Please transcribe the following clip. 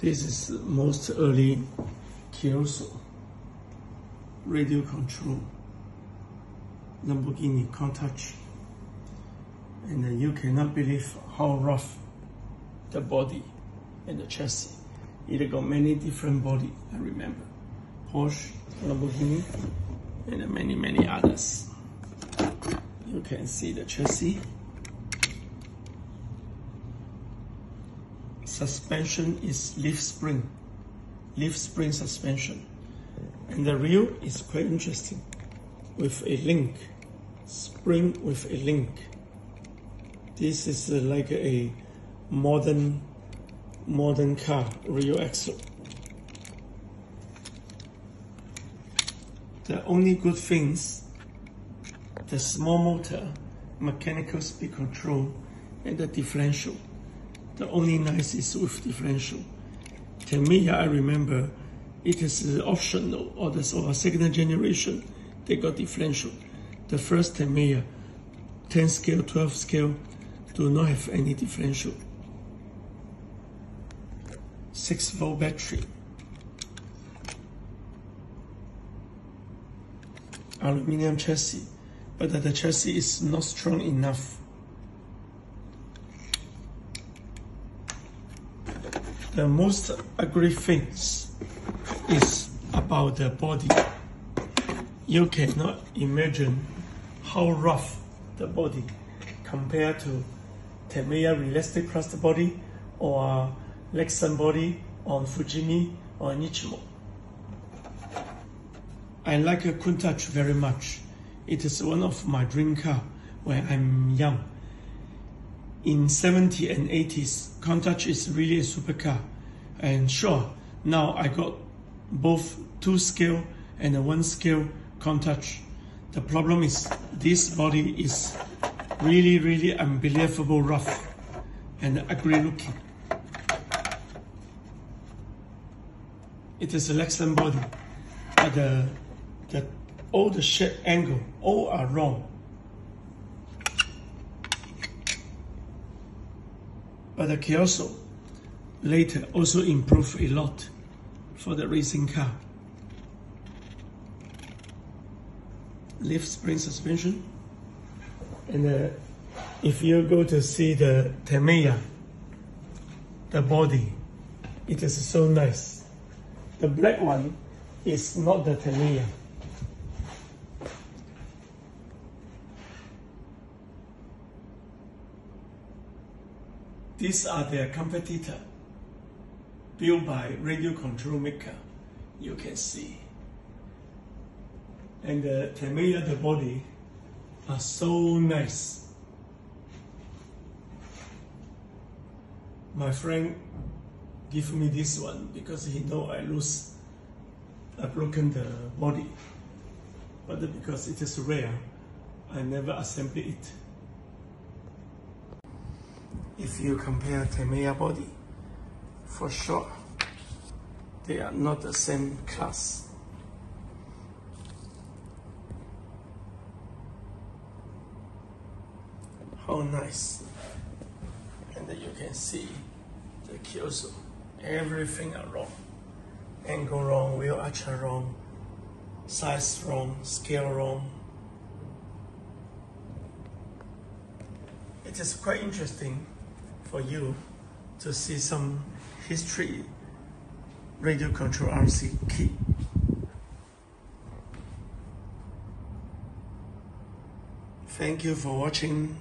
This is most early Kyosho radio control Lamborghini Countach. And uh, you cannot believe how rough the body and the chassis. It got many different body, I remember. Porsche, Lamborghini, and many, many others. You can see the chassis. Suspension is leaf spring, leaf spring suspension. And the rear is quite interesting with a link, spring with a link. This is uh, like a modern, modern car rear axle. The only good things, the small motor, mechanical speed control, and the differential. The only nice is with differential. Tamiya, I remember, it is optional or the or second generation, they got differential. The first Tamiya, 10 scale, 12 scale, do not have any differential. 6 volt battery. Aluminium chassis, but the chassis is not strong enough the most ugly things is about the body. You cannot imagine how rough the body compared to Tamiya realistic crust body or Lexan body on Fujimi or Nichimo. I like a Countach very much. It is one of my dream car when I'm young in 70 and 80s, Countach is really a supercar. And sure, now I got both two scale and one scale Countach. The problem is this body is really, really unbelievable rough and ugly looking. It is a Lexan body, but the, the, all the shape angle, all are wrong. But the Kyosho later also improved a lot for the racing car. Leaf spring suspension. And uh, if you go to see the Tamiya, the body, it is so nice. The black one is not the Tamiya. These are their competitor, built by radio control maker, you can see. And the Tamiya, the body, are so nice. My friend give me this one because he know I lose, I broken the body. But because it is rare, I never assemble it if you compare Tamiya body, for sure, they are not the same class. How nice. And you can see the Kyosho, everything are wrong. Angle wrong, wheel arch wrong, size wrong, scale wrong. It is quite interesting for you to see some history radio control RC key. Thank you for watching